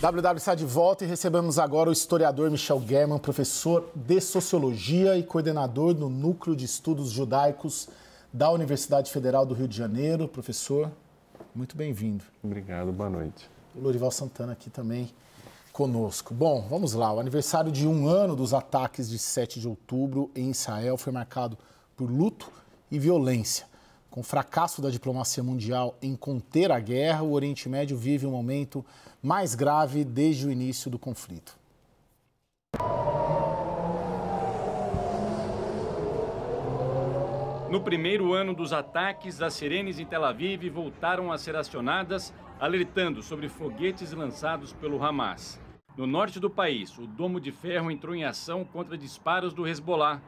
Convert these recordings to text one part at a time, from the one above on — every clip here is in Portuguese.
WW está de volta e recebemos agora o historiador Michel German, professor de Sociologia e coordenador do Núcleo de Estudos Judaicos da Universidade Federal do Rio de Janeiro. Professor, muito bem-vindo. Obrigado, boa noite. O Lorival Santana aqui também conosco. Bom, vamos lá. O aniversário de um ano dos ataques de 7 de outubro em Israel foi marcado por luto e violência. Com o fracasso da diplomacia mundial em conter a guerra, o Oriente Médio vive um momento mais grave desde o início do conflito. No primeiro ano dos ataques, as sirenes em Tel Aviv voltaram a ser acionadas, alertando sobre foguetes lançados pelo Hamas. No norte do país, o Domo de Ferro entrou em ação contra disparos do Hezbollah,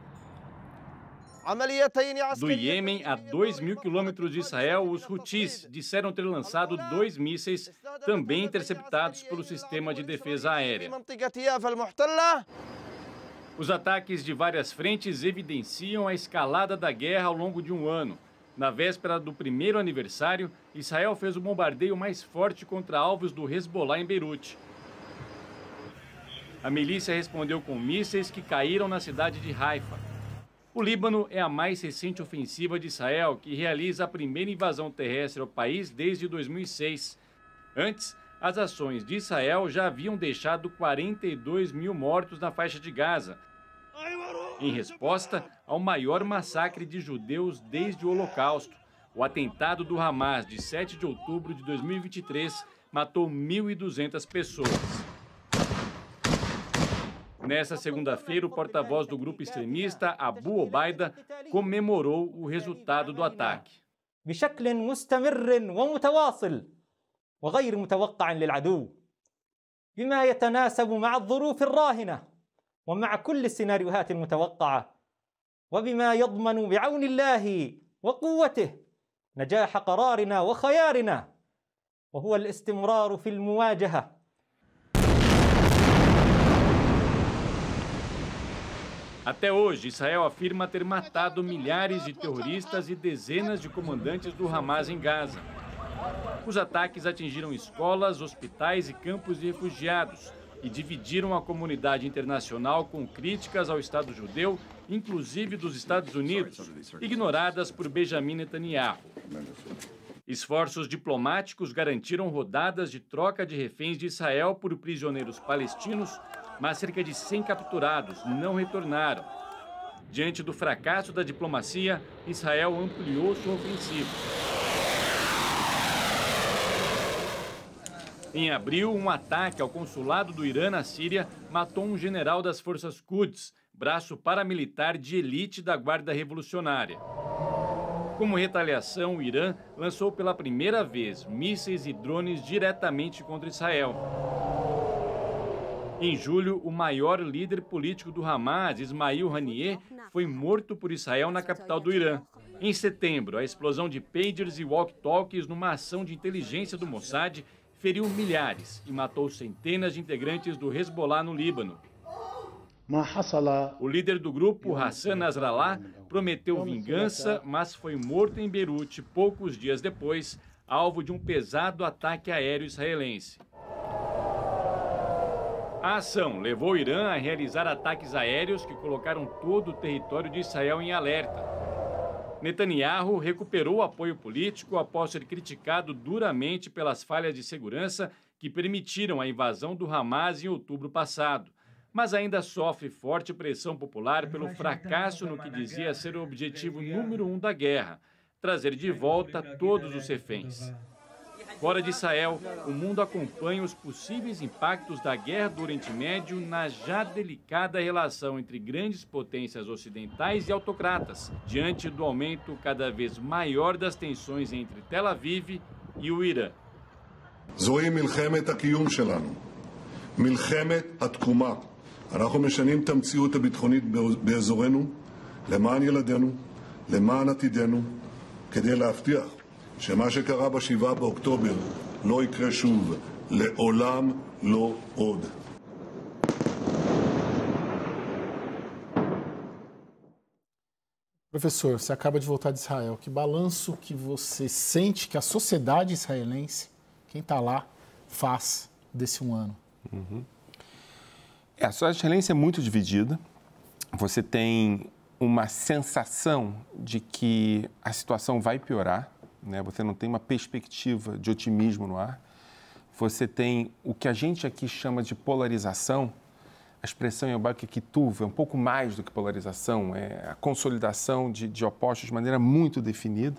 do Iêmen, a 2 mil quilômetros de Israel, os Houthis disseram ter lançado dois mísseis, também interceptados pelo sistema de defesa aérea. Os ataques de várias frentes evidenciam a escalada da guerra ao longo de um ano. Na véspera do primeiro aniversário, Israel fez o bombardeio mais forte contra alvos do Hezbollah em Beirute. A milícia respondeu com mísseis que caíram na cidade de Haifa. O Líbano é a mais recente ofensiva de Israel, que realiza a primeira invasão terrestre ao país desde 2006. Antes, as ações de Israel já haviam deixado 42 mil mortos na faixa de Gaza, em resposta ao maior massacre de judeus desde o Holocausto. O atentado do Hamas de 7 de outubro de 2023 matou 1.200 pessoas. Nessa segunda-feira, o porta-voz do grupo extremista, Abu Obaida, comemorou o resultado do ataque. بشكل مستمر ومتواصل وغير متوقع للعدو بما يتناسب مع الظروف الراهنة ومع كل السيناريوهات المتوقعة وبما يضمن بعون الله وقوته نجاح قرارنا وخيارنا وهو الاستمرار في المواجهة Até hoje, Israel afirma ter matado milhares de terroristas e dezenas de comandantes do Hamas em Gaza. Os ataques atingiram escolas, hospitais e campos de refugiados e dividiram a comunidade internacional com críticas ao Estado judeu, inclusive dos Estados Unidos, ignoradas por Benjamin Netanyahu. Esforços diplomáticos garantiram rodadas de troca de reféns de Israel por prisioneiros palestinos mas cerca de 100 capturados não retornaram. Diante do fracasso da diplomacia, Israel ampliou sua ofensiva. Em abril, um ataque ao consulado do Irã na Síria matou um general das forças Quds, braço paramilitar de elite da Guarda Revolucionária. Como retaliação, o Irã lançou pela primeira vez mísseis e drones diretamente contra Israel. Em julho, o maior líder político do Hamas, Ismail Haniyeh, foi morto por Israel na capital do Irã. Em setembro, a explosão de pagers e walkie-talkies numa ação de inteligência do Mossad feriu milhares e matou centenas de integrantes do Hezbollah no Líbano. O líder do grupo, Hassan Nasrallah, prometeu vingança, mas foi morto em Beirute poucos dias depois, alvo de um pesado ataque aéreo israelense. A ação levou o Irã a realizar ataques aéreos que colocaram todo o território de Israel em alerta. Netanyahu recuperou apoio político após ser criticado duramente pelas falhas de segurança que permitiram a invasão do Hamas em outubro passado, mas ainda sofre forte pressão popular pelo fracasso no que dizia ser o objetivo número um da guerra: trazer de volta todos os reféns. Fora de Israel, o mundo acompanha os possíveis impactos da guerra do Oriente Médio na já delicada relação entre grandes potências ocidentais e autocratas, diante do aumento cada vez maior das tensões entre Tel Aviv e o Irã. זוהי מלחמת הקיום שלנו, מלחמת התקומה. אנחנו משנים את המציאות הביטחונית באזורנו למען ילדינו, למען עתידנו, כדי להבטיח שמה שקרה ב-7 באוקטובר לא יקרה שוב, לעולם לא עוד. Professor, você acaba de voltar de Israel. Que balanço que você sente que a sociedade israelense, quem está lá, faz desse um ano? Uhum. É, a sociedade israelense é muito dividida. Você tem uma sensação de que a situação vai piorar, né? você não tem uma perspectiva de otimismo no ar. Você tem o que a gente aqui chama de polarização, a expressão em é kituv, é um pouco mais do que polarização, é a consolidação de, de opostos de maneira muito definida.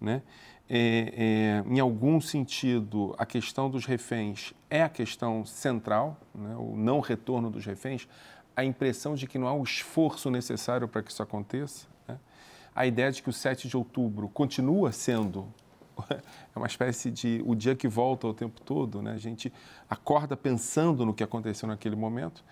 Né? É, é, em algum sentido, a questão dos reféns é a questão central, né? o não retorno dos reféns, a impressão de que não há o esforço necessário para que isso aconteça, né? A ideia de que o 7 de outubro continua sendo é uma espécie de o dia que volta o tempo todo, né? a gente acorda pensando no que aconteceu naquele momento,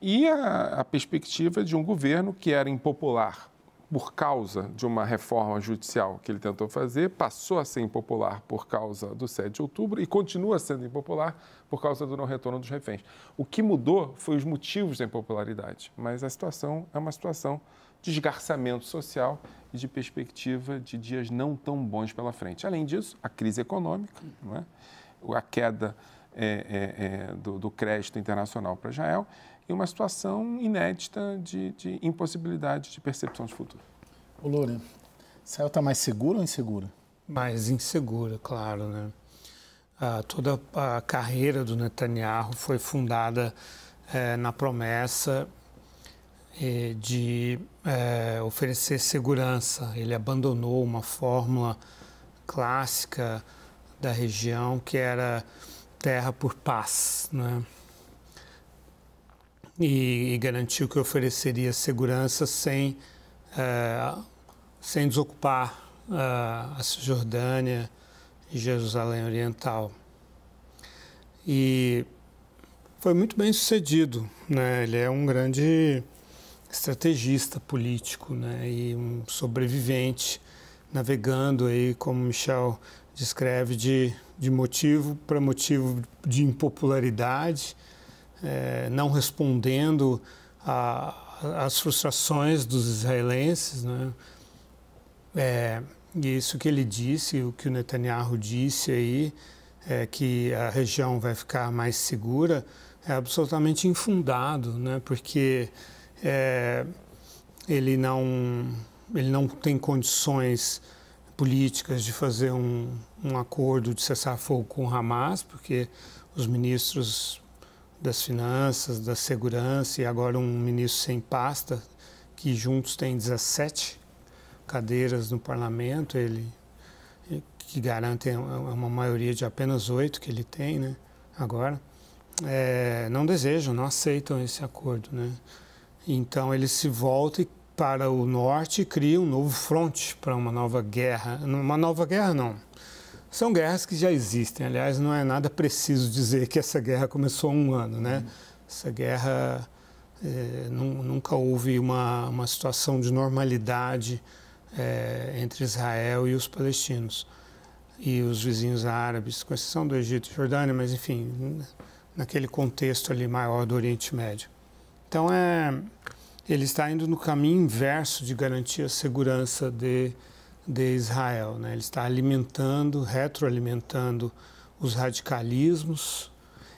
e a, a perspectiva de um governo que era impopular por causa de uma reforma judicial que ele tentou fazer, passou a ser impopular por causa do 7 de outubro e continua sendo impopular por causa do não retorno dos reféns. O que mudou foi os motivos da impopularidade, mas a situação é uma situação de esgarçamento social e de perspectiva de dias não tão bons pela frente. Além disso, a crise econômica, é? a queda é, é, é, do, do crédito internacional para Israel e uma situação inédita de, de impossibilidade de percepção de futuro. Ô, Loura, Israel está mais segura ou insegura? Mais insegura, claro, né? Ah, toda a carreira do Netanyahu foi fundada eh, na promessa de eh, oferecer segurança. Ele abandonou uma fórmula clássica da região que era terra por paz, né? e, e garantiu que ofereceria segurança sem, uh, sem desocupar a Cisjordânia e Jerusalém Oriental. E foi muito bem sucedido, né? Ele é um grande estrategista político, né? E um sobrevivente, navegando aí, como Michel descreve, de, de motivo para motivo de impopularidade, é, não respondendo às frustrações dos israelenses. Né? É, e isso que ele disse, o que o Netanyahu disse aí, é que a região vai ficar mais segura, é absolutamente infundado, né? porque é, ele, não, ele não tem condições políticas de fazer um, um acordo de cessar-fogo com o Hamas, porque os ministros das Finanças, da Segurança e agora um ministro sem pasta, que juntos tem 17 cadeiras no parlamento, ele que garante uma maioria de apenas oito que ele tem, né? Agora, é, não desejam, não aceitam esse acordo, né? Então ele se volta para o norte e cria um novo fronte para uma nova guerra, uma nova guerra não, são guerras que já existem. Aliás, não é nada preciso dizer que essa guerra começou há um ano, né? Essa guerra é, nunca houve uma, uma situação de normalidade é, entre Israel e os palestinos e os vizinhos árabes, com exceção do Egito e Jordânia, mas enfim, naquele contexto ali maior do Oriente Médio. Então é, ele está indo no caminho inverso de garantir a segurança de de Israel. Né? Ele está alimentando, retroalimentando os radicalismos.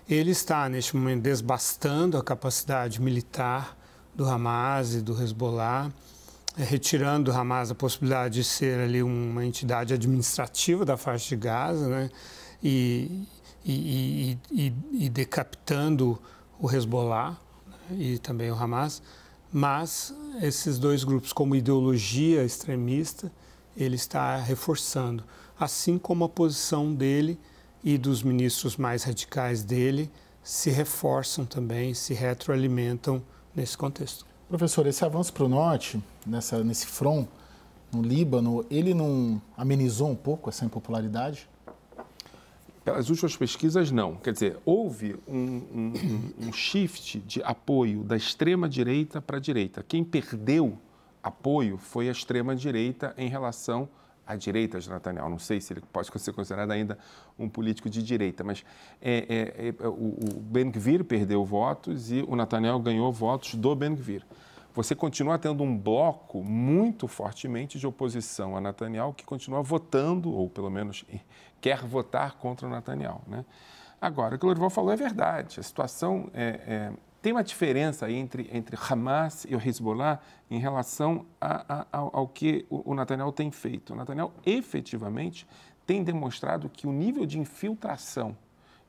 Ele está, neste momento, desbastando a capacidade militar do Hamas e do Hezbollah, eh, retirando do Hamas a possibilidade de ser ali uma entidade administrativa da faixa de Gaza, né? e, e, e, e decapitando o Hezbollah? E também o Hamas. Mas esses dois grupos, como ideologia extremista, ele está reforçando, assim como a posição dele e dos ministros mais radicais dele se reforçam também, se retroalimentam nesse contexto. Professor, esse avanço para o norte, nessa, nesse front, no Líbano, ele não amenizou um pouco essa impopularidade? Pelas últimas pesquisas, não. Quer dizer, houve um, um, um shift de apoio da extrema-direita para a direita. Quem perdeu apoio foi a extrema-direita em relação à direita de Netanyahu. Não sei se ele pode ser considerado ainda um político de direita, mas é, é, é, o, o Ben-Gvir perdeu votos e o Netanyahu ganhou votos do Ben-Gvir. Você continua tendo um bloco muito fortemente de oposição a Netanyahu que continua votando, ou pelo menos quer votar contra o Netanyahu. Né? Agora, o que o Lorival falou é verdade. A situação é, é, tem uma diferença entre, entre Hamas e o Hezbollah em relação a, a, ao, ao, que o, o tem feito. O Netanyahu efetivamente tem demonstrado que o nível de infiltração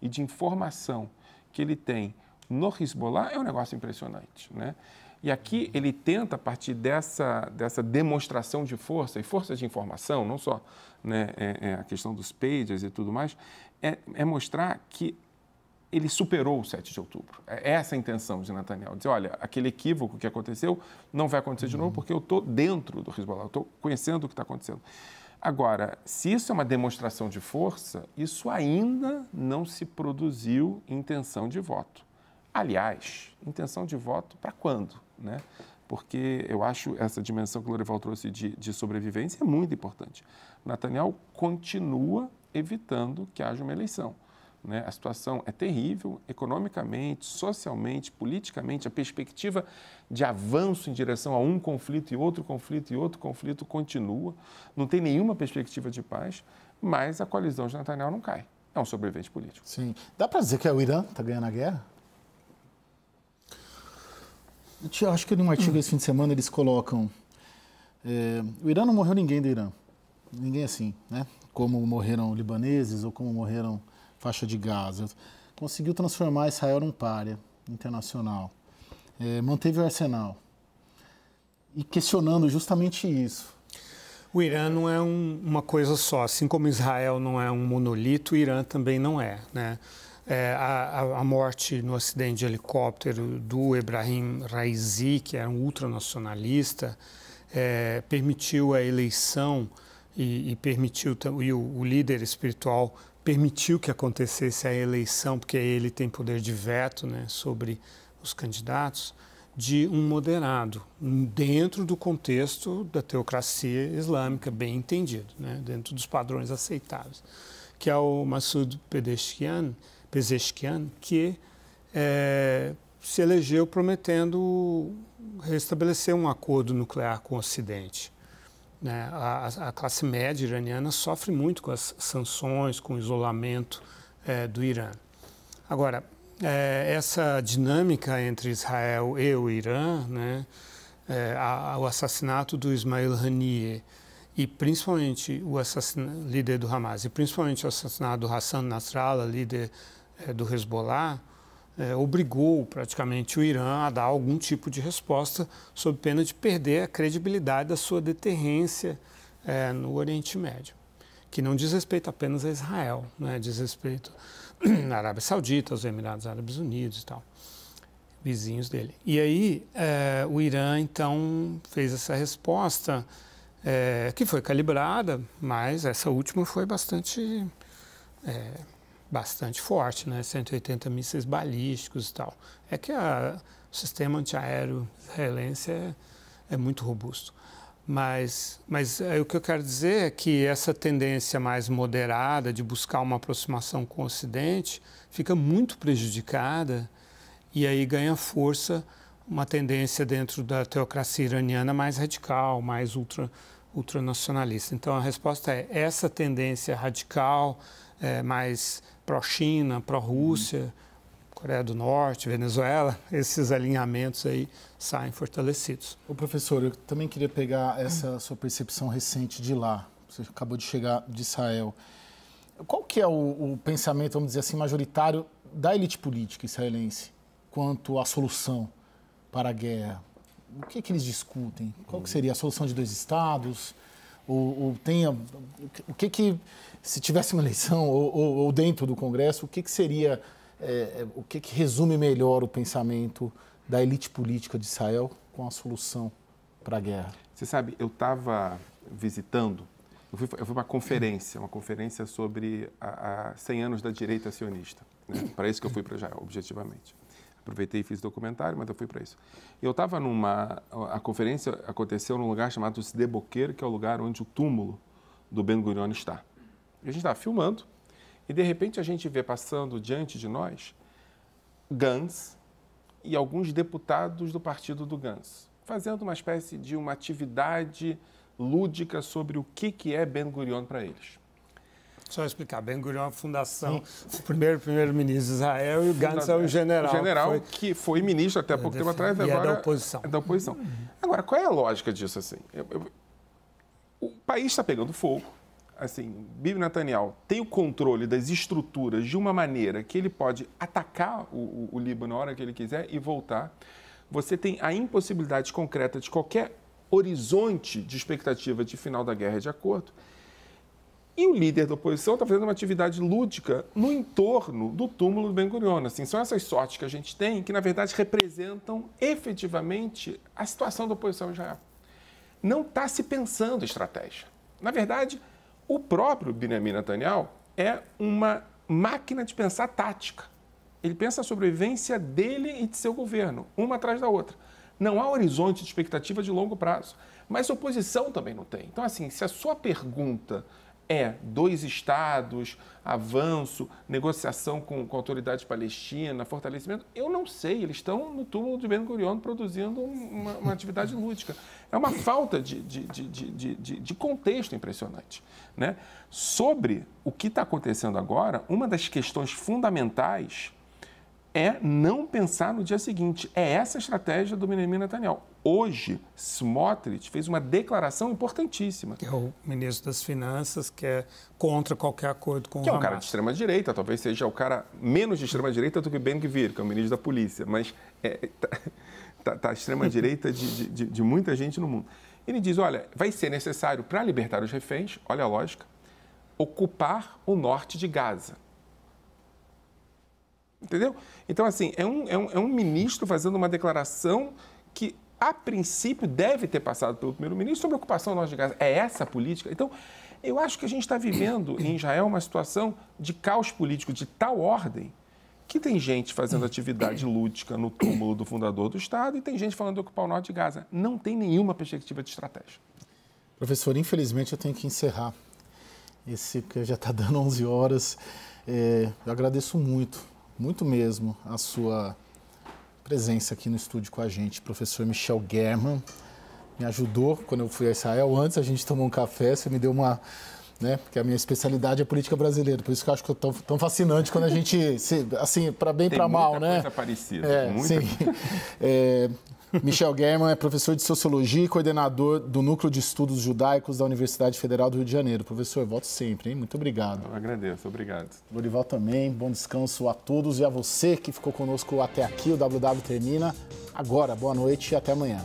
e de informação que ele tem no Hezbollah é um negócio impressionante. Né? E aqui ele tenta, a partir dessa, dessa demonstração de força, e força de informação, não só né, é, é a questão dos pages e tudo mais, é, é, mostrar que ele superou o 7 de outubro. É essa a intenção de Netanyahu. Dizer, olha, aquele equívoco que aconteceu não vai acontecer de novo porque eu estou dentro do Hezbollah, eu estou conhecendo o que está acontecendo. Agora, se isso é uma demonstração de força, isso ainda não se produziu intenção de voto. Aliás, intenção de voto para quando? Né? Porque eu acho essa dimensão que o Lorival trouxe de, de sobrevivência é muito importante. Netanyahu continua evitando que haja uma eleição. Né? A situação é terrível, economicamente, socialmente, politicamente. A perspectiva de avanço em direção a um conflito e outro conflito e outro conflito continua. Não tem nenhuma perspectiva de paz, mas a coalizão de Netanyahu não cai. É um sobrevivente político. Sim. Dá para dizer que é o Irã que está ganhando a guerra? Eu acho que num artigo esse fim de semana eles colocam. É, o Irã não morreu ninguém do Irã. Ninguém assim, né? Como morreram libaneses ou como morreram faixa de Gaza. Conseguiu transformar Israel num párea internacional. É, manteve o arsenal. E questionando justamente isso. O Irã não é um, uma coisa só. Assim como Israel não é um monolito, o Irã também não é. Né? É, a, a, morte no acidente de helicóptero do Ebrahim Raizi, que era um ultranacionalista, é, permitiu a eleição e, e permitiu e o, o, líder espiritual permitiu que acontecesse a eleição, porque ele tem poder de veto né, sobre os candidatos, de um moderado, dentro do contexto da teocracia islâmica, bem entendido, né, dentro dos padrões aceitáveis, que é o Massoud Pezeshkian, Pezeshkian que é, se elegeu prometendo restabelecer um acordo nuclear com o Ocidente. Né? A, a, classe média iraniana sofre muito com as sanções, com o isolamento é, do Irã. Agora, é, essa dinâmica entre Israel e o Irã, né? É, a, o assassinato do Ismail Haniyeh e principalmente o líder do Hamas, e principalmente o assassinato do Hassan Nasrallah, líder do Hezbollah, é, obrigou praticamente o Irã a dar algum tipo de resposta, sob pena de perder a credibilidade da sua deterrência é, no Oriente Médio, que não diz respeito apenas a Israel, né, diz respeito à Arábia Saudita, aos Emirados Árabes Unidos e tal, vizinhos dele. E aí é, o Irã então fez essa resposta que foi calibrada, mas essa última foi bastante bastante forte, né? 180 mísseis balísticos e tal. É que a, o sistema antiaéreo israelense é, é muito robusto. Mas, mas é, o que eu quero dizer é que essa tendência mais moderada de buscar uma aproximação com o Ocidente fica muito prejudicada e aí ganha força uma tendência dentro da teocracia iraniana mais radical, mais ultra, ultranacionalista. Então a resposta é essa tendência radical, é, mais pró-China, pró-Rússia, Coreia do Norte, Venezuela, esses alinhamentos aí saem fortalecidos. O professor, eu também queria pegar essa sua percepção recente de lá. Você acabou de chegar de Israel. Qual que é o, o pensamento, vamos dizer assim, majoritário da elite política israelense quanto à solução para a guerra? O que, que eles discutem? Qual que seria a solução de dois estados? Ou tem, o que que se tivesse uma eleição ou, ou, ou dentro do Congresso, o que, que seria, é, é, o que, que resume melhor o pensamento da elite política de Israel com a solução para a guerra? Você sabe, eu estava visitando, eu fui, eu fui para uma conferência, uma conferência sobre a, a 100 anos da direita sionista. Né? Para isso que eu fui para Israel, objetivamente. Aproveitei e fiz documentário, mas eu fui para isso. Eu estava numa. A conferência aconteceu num lugar chamado Sdeboqueiro, que é o lugar onde o túmulo do Ben Gurion está. A gente estava filmando e de repente a gente vê passando diante de nós Gans e alguns deputados do partido do Gans, fazendo uma espécie de uma atividade lúdica sobre o que, que é Ben Gurion para eles. Só explicar, Ben Gurion é uma fundação, o primeiro primeiro-ministro de Israel e o Gantz é um general. O general que foi, que foi ministro até pouco tempo atrás, e agora é da oposição. É da oposição. Agora, qual é a lógica disso assim? Eu, eu, o país está pegando fogo. Assim, Bibi Netanyahu tem o controle das estruturas de uma maneira que ele pode atacar o, o, o Líbano na hora que ele quiser e voltar. Você tem a impossibilidade concreta de qualquer horizonte de expectativa de final da guerra de acordo. E o líder da oposição está fazendo uma atividade lúdica no entorno do túmulo do Ben Gurion. Assim, são essas sortes que a gente tem que, na verdade, representam efetivamente a situação da oposição em Israel. Não está se pensando estratégia. Na verdade, o próprio Benjamin Netanyahu é uma máquina de pensar tática. Ele pensa a sobrevivência dele e de seu governo, uma atrás da outra. Não há horizonte de expectativa de longo prazo. Mas a oposição também não tem. Então, assim, se a sua pergunta é dois estados, avanço, negociação com, com a autoridade palestina, fortalecimento. Eu não sei, eles estão no túmulo de Ben Gurion produzindo uma, uma atividade lúdica. É uma falta de, de, de, de, de contexto impressionante. Né? Sobre o que está acontecendo agora, uma das questões fundamentais é não pensar no dia seguinte. É essa a estratégia do Benjamin Netanyahu. Hoje, Smotrich fez uma declaração importantíssima. Que é o ministro das Finanças, que é contra qualquer acordo com que o Hamas. Que é um cara de extrema-direita, talvez seja o cara menos de extrema-direita do que Ben Gvir, que é o ministro da Polícia, mas é, tá, tá, tá extrema-direita de, de, de muita gente no mundo. Ele diz, olha, vai ser necessário, para libertar os reféns, olha a lógica, ocupar o norte de Gaza. Entendeu? Então, assim, é um, é um, é um ministro fazendo uma declaração que, a princípio, deve ter passado pelo primeiro-ministro sobre a ocupação norte de Gaza. É essa a política? Então, eu acho que a gente está vivendo em Israel uma situação de caos político de tal ordem que tem gente fazendo atividade lúdica no túmulo do fundador do Estado e tem gente falando de ocupar o norte de Gaza. Não tem nenhuma perspectiva de estratégia. Professor, infelizmente eu tenho que encerrar. Esse que já está dando 11 horas. É, eu agradeço muito muito mesmo a sua presença aqui no estúdio com a gente. Professor Michel German me ajudou quando eu fui a Israel. Antes a gente tomou um café, você me deu uma. Né? Porque a minha especialidade é política brasileira, por isso que eu acho que é tão, tão fascinante quando a gente, se, assim, para bem para mal, né? Coisa parecida. É, muita... sim. É, Michel German é professor de Sociologia e coordenador do Núcleo de Estudos Judaicos da Universidade Federal do Rio de Janeiro. Professor, volte sempre, hein? Muito obrigado. Eu agradeço, obrigado. Lorival também, bom descanso a todos e a você que ficou conosco até aqui. O WW termina agora. Boa noite e até amanhã.